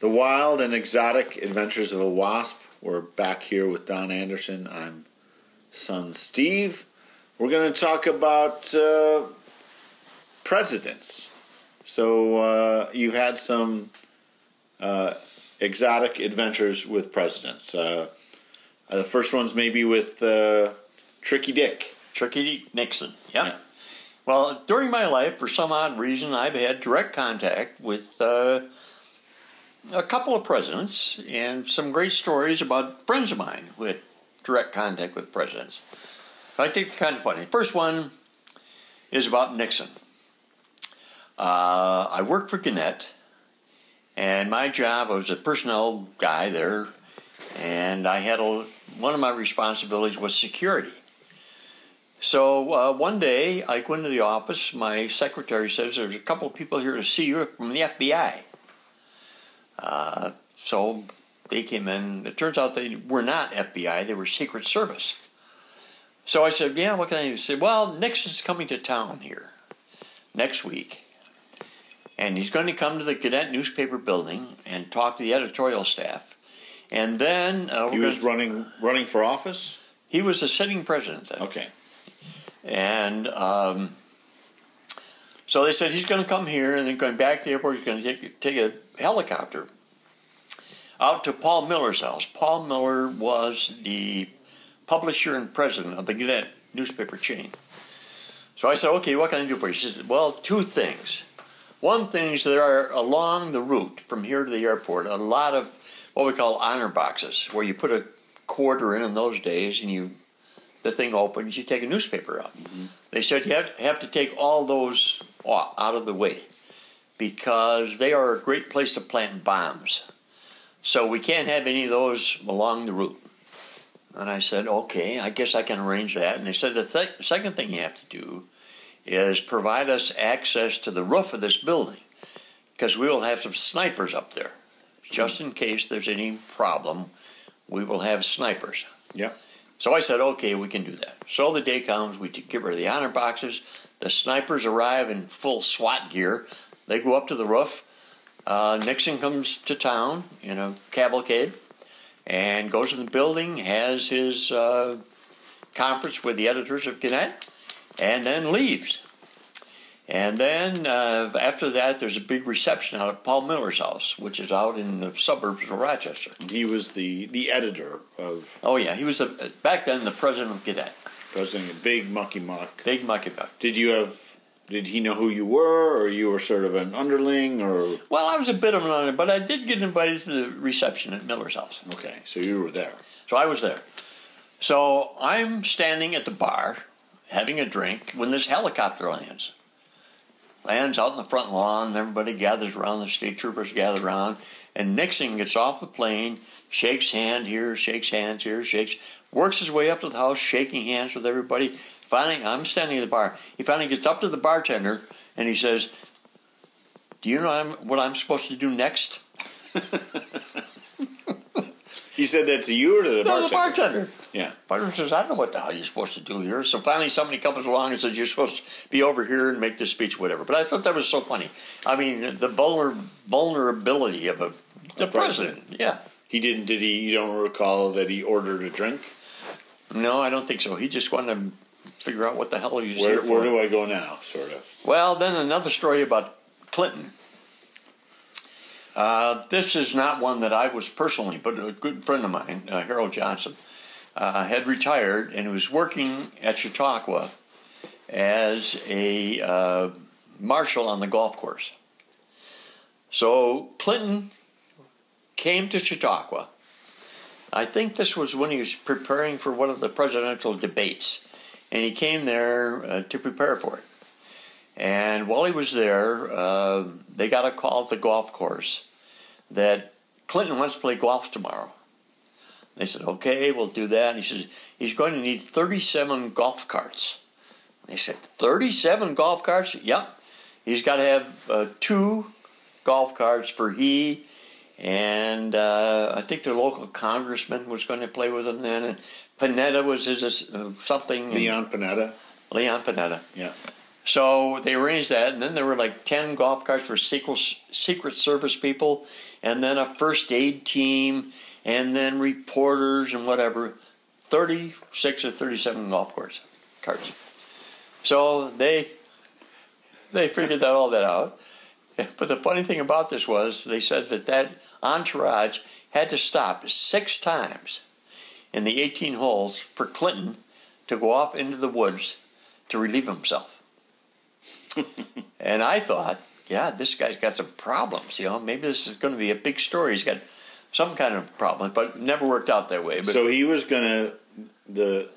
The Wild and Exotic Adventures of a Wasp. We're back here with Don Anderson. I'm son Steve. We're going to talk about uh, presidents. So uh, you had some uh, exotic adventures with presidents. Uh, uh, the first one's maybe with uh, Tricky Dick. Tricky Nixon. Yep. Yeah. Well, during my life, for some odd reason, I've had direct contact with uh, a couple of presidents and some great stories about friends of mine who had direct contact with presidents. I think it's kind of funny. First one is about Nixon. Uh, I worked for Gannett, and my job I was a personnel guy there, and I had a, one of my responsibilities was security. So uh, one day I go into the office. My secretary says there's a couple of people here to see you from the FBI. Uh, so they came in. It turns out they were not FBI; they were Secret Service. So I said, "Yeah, what can I do?" He said, "Well, Nixon's coming to town here next week, and he's going to come to the Gannett newspaper building and talk to the editorial staff, and then uh, he was gonna, running running for office. He was a sitting president then. Okay, and." Um, so they said he's going to come here and then going back to the airport. He's going to take, take a helicopter out to Paul Miller's house. Paul Miller was the publisher and president of the Gannett newspaper chain. So I said, okay, what can I do for you? She said, well, two things. One thing is there are along the route from here to the airport a lot of what we call honor boxes, where you put a quarter in in those days and you the thing opens, you take a newspaper out. Mm-hmm. They said you have, have to take all those out of the way because they are a great place to plant bombs. So we can't have any of those along the route. And I said, okay, I guess I can arrange that. And they said the th- second thing you have to do is provide us access to the roof of this building because we will have some snipers up there. Just in case there's any problem, we will have snipers. Yeah. So I said, okay, we can do that. So the day comes, we get rid of the honor boxes. The snipers arrive in full SWAT gear. They go up to the roof. Uh, Nixon comes to town in a cavalcade and goes to the building, has his uh, conference with the editors of Gannett, and then leaves. And then uh, after that, there's a big reception out at Paul Miller's house, which is out in the suburbs of Rochester. He was the, the editor of. Oh yeah, he was a, back then the president of Gannett. President of Big Mucky Muck. Big Mucky Muck. Did you have did he know who you were, or you were sort of an underling, or? Well, I was a bit of an underling, but I did get invited to the reception at Miller's house. Okay, so you were there. So I was there. So I'm standing at the bar, having a drink, when this helicopter lands. Lands out in the front lawn, and everybody gathers around, the state troopers gather around, and Nixon gets off the plane, shakes hand here, shakes hands here, shakes, works his way up to the house, shaking hands with everybody, Finally, I'm standing at the bar. He finally gets up to the bartender and he says, "Do you know what I'm supposed to do next?" he said that to you or to the no, bartender? the bartender. Yeah. Bartender says, "I don't know what the hell you're supposed to do here." So finally, somebody comes along and says, "You're supposed to be over here and make this speech, whatever." But I thought that was so funny. I mean, the vulner- vulnerability of a the president. Yeah. He didn't. Did he? You don't recall that he ordered a drink? No, I don't think so. He just wanted to figure out what the hell he's where, here for. Where do I go now, sort of? Well, then another story about Clinton. Uh, this is not one that I was personally, but a good friend of mine, uh, Harold Johnson, uh, had retired and was working at Chautauqua as a uh, marshal on the golf course. So Clinton came to Chautauqua. I think this was when he was preparing for one of the presidential debates and he came there uh, to prepare for it. And while he was there, uh, they got a call at the golf course that Clinton wants to play golf tomorrow. They said, okay, we'll do that. And he says, he's going to need 37 golf carts. They said, 37 golf carts? Yep. He's got to have uh, two golf carts for he and uh, I think the local congressman was going to play with him then, and Panetta was his uh, something. Leon Panetta. Leon Panetta. Yeah. So they arranged that, and then there were like 10 golf carts for Secret, Secret Service people, and then a first aid team, and then reporters and whatever. 36 or 37 golf carts. So they they figured that all that out. But the funny thing about this was they said that that entourage had to stop six times in the 18 holes for Clinton to go off into the woods to relieve himself. and I thought, yeah, this guy's got some problems. You know, maybe this is going to be a big story. He's got some kind of problem, but never worked out that way. But so he was going to the.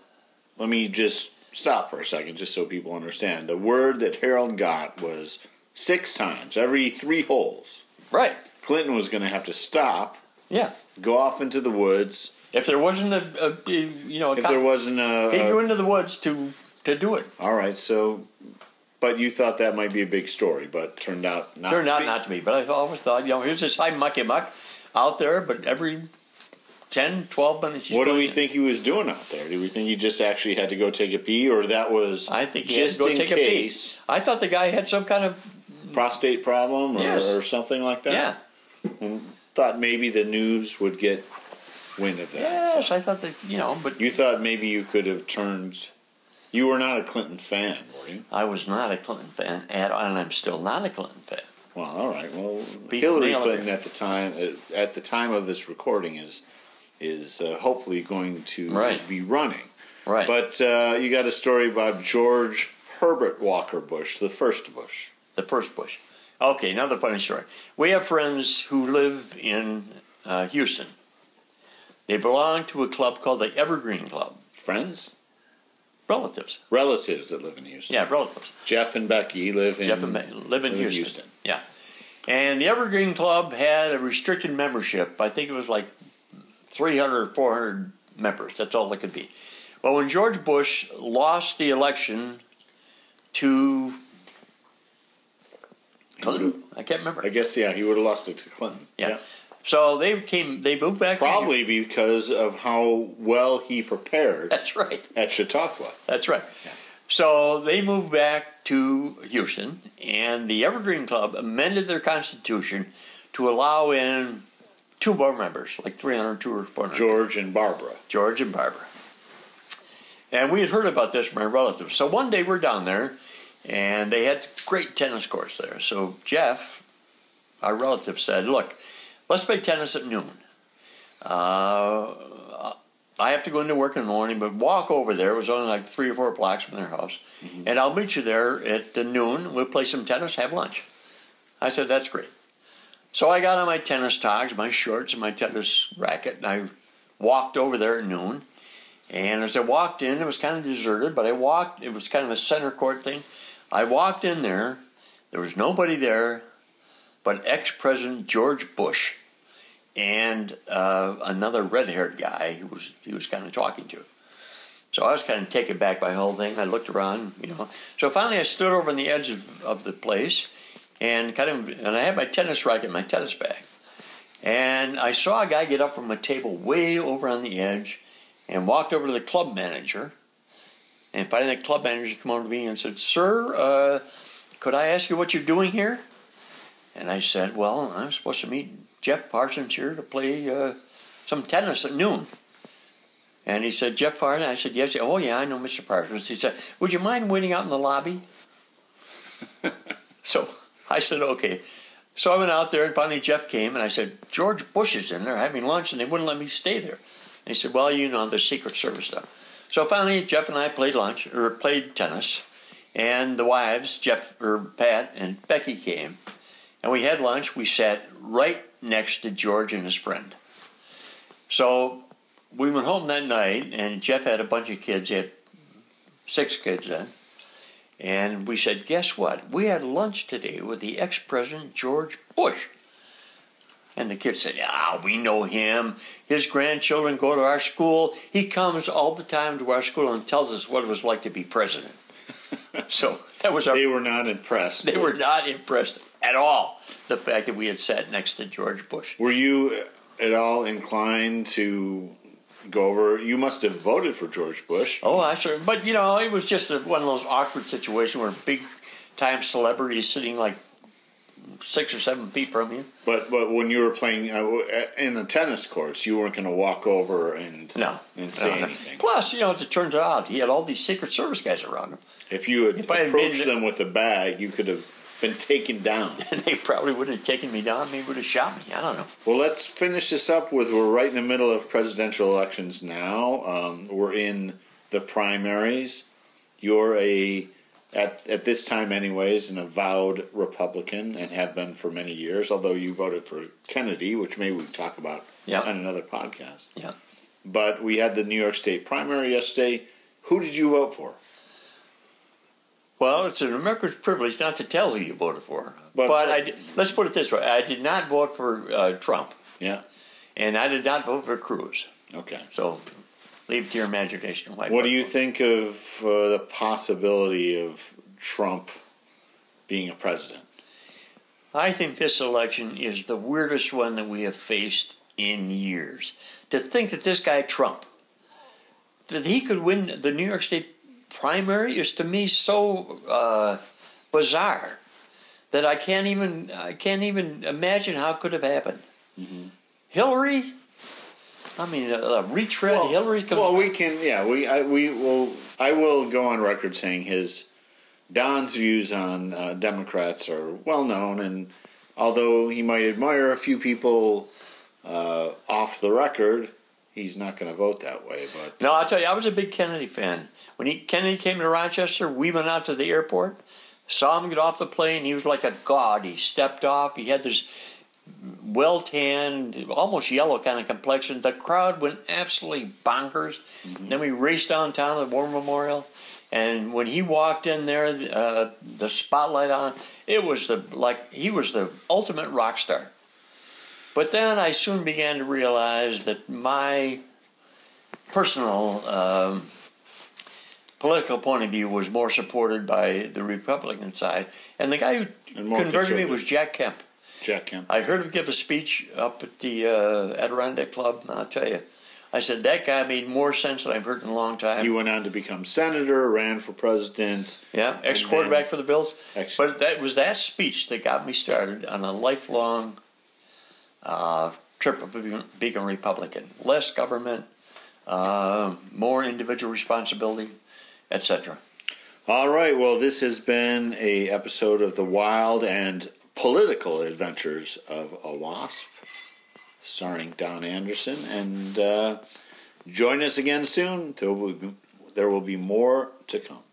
Let me just stop for a second, just so people understand. The word that Harold got was six times every three holes. right, Clinton was going to have to stop, yeah. go off into the woods. If there wasn't a, a you know, a If cop- there wasn't a, he'd go into the woods to to do it. all right, so, but you thought that might be a big story, but turned out not. Turned to out be. not to be, but I always thought, you know, here's this high mucky muck out there, but every 10, 12 minutes. he's What do we in. think he was doing out there? Do we think he just actually had to go take a pee, or that was I think he just had to go in take case a pee. I thought the guy had some kind of prostate problem or, Yes. or something like that? yeah. And thought maybe the news would get wind of that. Yes, So I thought that you know, but you thought maybe you could have turned. You were not a Clinton fan, were you? I was not a Clinton fan at all, and I'm still not a Clinton fan. Well, all right. Well, Beat Hillary Clinton it. at the time uh, at the time of this recording is is uh, hopefully going to Right. be running. Right. But uh, you got a story about George Herbert Walker Bush, the first Bush. The first Bush. Okay, another funny story. We have friends who live in uh, Houston. They belong to a club called the Evergreen Club. Friends, Relatives. relatives that live in Houston. Yeah, relatives. Jeff and Becky live in. Jeff and May live in live in Houston. Houston. Yeah. And the Evergreen Club had a restricted membership. I think it was like 300 or 400 members. That's all it could be. Well, when George Bush lost the election to Clinton, I can't remember. I guess yeah, he would have lost it to Clinton. Yeah. So they came. They moved back. to Probably because of how well he prepared That's right. at Chautauqua. That's right. So they moved back to Houston, and the Evergreen Club amended their constitution to allow in two more members, like 302 or 400. George and Barbara. George and Barbara. And we had heard about this from our relatives. So one day we're down there, and they had great tennis courts there. So Jeff, our relative, said, "Look, let's play tennis at noon. Uh, I have to go into work in the morning, but walk over there. It was only like three or four blocks from their house, and I'll meet you there at the noon. We'll play some tennis, have lunch." I said, "That's great." So I got on my tennis togs, my shorts, and my tennis racket, and I walked over there at noon. And as I walked in, it was kind of deserted, but I walked, it was kind of a center court thing. I walked in there, there was nobody there but ex President George Bush and uh, another red haired guy who was, he was kind of talking to. So I was kind of taken back by the whole thing. I looked around, you know. So finally I stood over on the edge of, of the place and kind of, and I had my tennis racket, my tennis bag. And I saw a guy get up from a table way over on the edge and walked over to the club manager. And finally, the club manager came over to me and said, Sir, uh, could I ask you what you're doing here? And I said, Well, I'm supposed to meet Jeff Parsons here to play uh, some tennis at noon. And he said, Jeff Parsons? I said, Yes. Oh, yeah, I know Mr. Parsons. He said, Would you mind waiting out in the lobby? so I said, Okay. So I went out there, and finally Jeff came, and I said, George Bush is in there having lunch, and they wouldn't let me stay there. They said, "Well, you know the Secret Service stuff." So finally, Jeff and I played lunch or played tennis, and the wives, Jeff or Pat and Becky, came, and we had lunch. We sat right next to George and his friend. So we went home that night, and Jeff had a bunch of kids. He had six kids then. And we said, guess what? We had lunch today with the ex president George Bush. And the kids said, Yeah, we know him. His grandchildren go to our school. He comes all the time to our school and tells us what it was like to be president. so that was our. They were not impressed. They were not impressed at all. The fact that we had sat next to George Bush. Were you at all inclined to go over. You must have voted for George Bush. Oh, I sure. But you know, it was just a, one of those awkward situations where big time celebrities sitting like six or seven feet from you. But but when you were playing uh, in the tennis courts, you weren't going to walk over and No, and say no, no. anything. Plus, you know, as it turns out, he had all these Secret Service guys around him, If you had If approached them with a bag, you could have been taken down. they probably would have taken me down. Maybe would have shot me. I don't know. Well, let's finish this up with we're right in the middle of presidential elections now. Um, we're in the primaries. You're a at at this time, anyways, an avowed Republican and have been for many years. Although you voted for Kennedy, which maybe we talk about Yeah. on another podcast. Yeah. But we had the New York State primary yesterday. Who did you vote for? Well, it's an American's privilege not to tell who you voted for. But- But, I let's put it this way: I did not vote for uh, Trump, Yeah. and I did not vote for Cruz. Okay. So, leave it to your imagination. What do you think of uh, the possibility of Trump being a president? I think this election is the weirdest one that we have faced in years. To think that this guy Trump, that he could win the New York State primary, is to me so uh, bizarre that I can't even I can't even imagine how it could have happened. Hillary, I mean, a, a retread. Hillary comes. Well, we can. Yeah, we. I, we will. I will go on record saying his Don's views on uh, Democrats are well known, and although he might admire a few people uh, off the record, he's not going to vote that way. But No, I'll tell you, I was a big Kennedy fan. When he Kennedy came to Rochester, we went out to the airport, saw him get off the plane. He was like a god. He stepped off. He had this well tanned, almost yellow kind of complexion. The crowd went absolutely bonkers. Then we raced downtown to the War Memorial. And when he walked in there, uh, the spotlight on, it was the like he was the ultimate rock star. But then I soon began to realize that my personal um, political point of view was more supported by the Republican side. And the guy who And converted me was Jack Kemp. Jack Kemp. I heard him give a speech up at the uh, Adirondack Club, and I'll tell you, I said, that guy made more sense than I've heard in a long time. He went on to become senator, ran for president. Yeah, ex quarterback for the Bills. Ex- But that was that speech that got me started on a lifelong uh, trip of being, a Republican. Less government, uh, more individual responsibility, etc. All right. Well, this has been a episode of the wild and political adventures of a wasp, starring Don Anderson. And uh, join us again soon. There will be, there will be more to come.